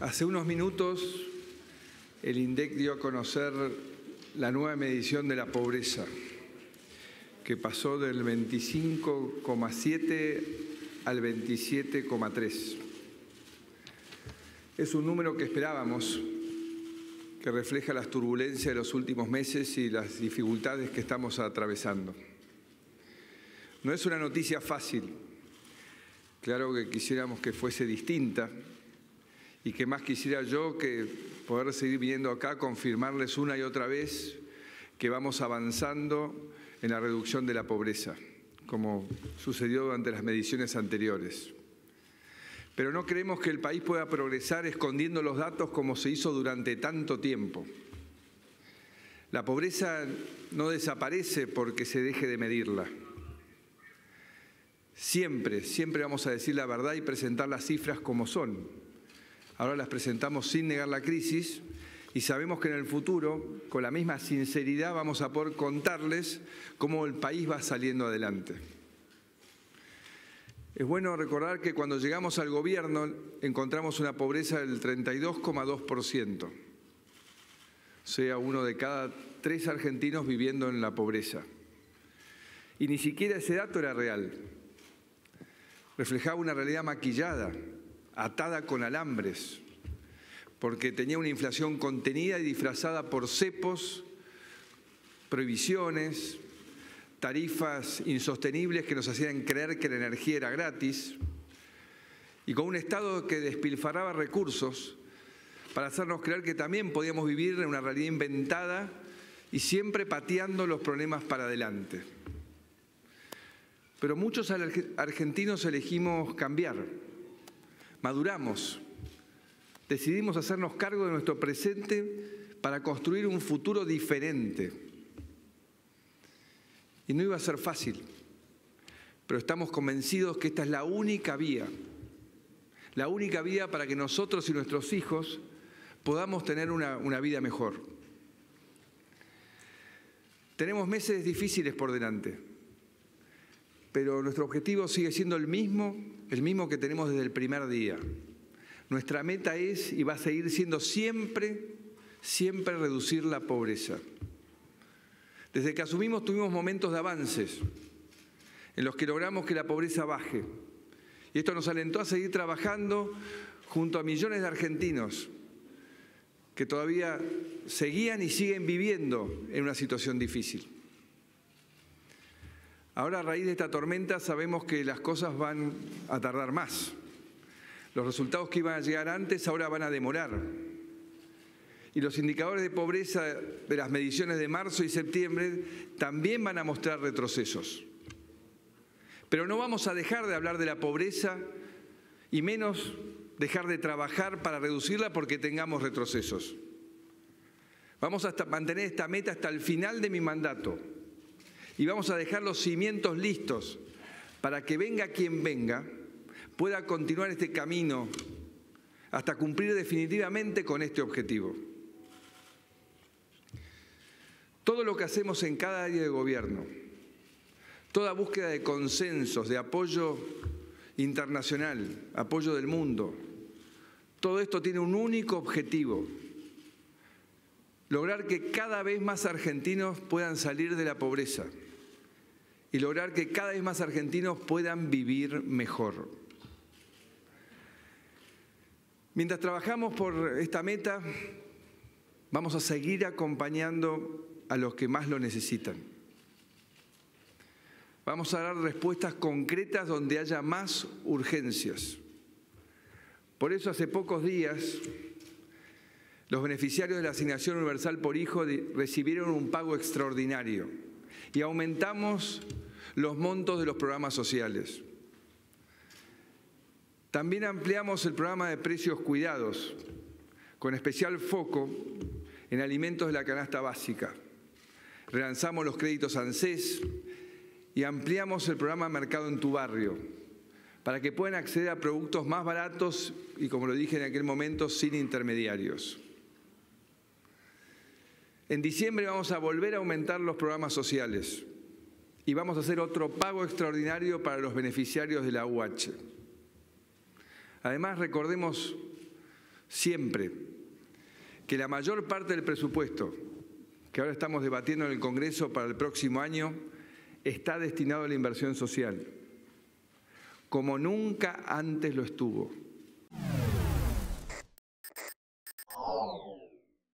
Hace unos minutos el INDEC dio a conocer la nueva medición de la pobreza, que pasó del 25,7 al 27,3. Es un número que esperábamos, que refleja las turbulencias de los últimos meses y las dificultades que estamos atravesando. No es una noticia fácil, claro que quisiéramos que fuese distinta, y que más quisiera yo que poder seguir viniendo acá, confirmarles una y otra vez que vamos avanzando en la reducción de la pobreza, como sucedió durante las mediciones anteriores. Pero no creemos que el país pueda progresar escondiendo los datos como se hizo durante tanto tiempo. La pobreza no desaparece porque se deje de medirla. Siempre, siempre vamos a decir la verdad y presentar las cifras como son ahora las presentamos sin negar la crisis y sabemos que en el futuro, con la misma sinceridad, vamos a poder contarles cómo el país va saliendo adelante. Es bueno recordar que cuando llegamos al gobierno encontramos una pobreza del 32,2%, o sea, uno de cada tres argentinos viviendo en la pobreza. Y ni siquiera ese dato era real. Reflejaba una realidad maquillada, atada con alambres, porque tenía una inflación contenida y disfrazada por cepos, prohibiciones, tarifas insostenibles que nos hacían creer que la energía era gratis, y con un Estado que despilfarraba recursos para hacernos creer que también podíamos vivir en una realidad inventada y siempre pateando los problemas para adelante. Pero muchos argentinos elegimos cambiar maduramos, decidimos hacernos cargo de nuestro presente para construir un futuro diferente. Y no iba a ser fácil, pero estamos convencidos que esta es la única vía, la única vía para que nosotros y nuestros hijos podamos tener una, una vida mejor. Tenemos meses difíciles por delante, pero nuestro objetivo sigue siendo el mismo el mismo que tenemos desde el primer día. Nuestra meta es y va a seguir siendo siempre, siempre reducir la pobreza. Desde que asumimos tuvimos momentos de avances en los que logramos que la pobreza baje. Y esto nos alentó a seguir trabajando junto a millones de argentinos que todavía seguían y siguen viviendo en una situación difícil. Ahora a raíz de esta tormenta sabemos que las cosas van a tardar más. Los resultados que iban a llegar antes ahora van a demorar. Y los indicadores de pobreza de las mediciones de marzo y septiembre también van a mostrar retrocesos. Pero no vamos a dejar de hablar de la pobreza y menos dejar de trabajar para reducirla porque tengamos retrocesos. Vamos a mantener esta meta hasta el final de mi mandato y vamos a dejar los cimientos listos para que venga quien venga, pueda continuar este camino hasta cumplir definitivamente con este objetivo. Todo lo que hacemos en cada área de gobierno, toda búsqueda de consensos, de apoyo internacional, apoyo del mundo, todo esto tiene un único objetivo, lograr que cada vez más argentinos puedan salir de la pobreza y lograr que cada vez más argentinos puedan vivir mejor. Mientras trabajamos por esta meta, vamos a seguir acompañando a los que más lo necesitan. Vamos a dar respuestas concretas donde haya más urgencias. Por eso hace pocos días los beneficiarios de la asignación universal por hijo recibieron un pago extraordinario y aumentamos los montos de los programas sociales. También ampliamos el programa de precios cuidados, con especial foco en alimentos de la canasta básica. Relanzamos los créditos ANSES y ampliamos el programa Mercado en tu barrio, para que puedan acceder a productos más baratos y, como lo dije en aquel momento, sin intermediarios. En diciembre vamos a volver a aumentar los programas sociales y vamos a hacer otro pago extraordinario para los beneficiarios de la UH. Además, recordemos siempre que la mayor parte del presupuesto que ahora estamos debatiendo en el Congreso para el próximo año está destinado a la inversión social, como nunca antes lo estuvo.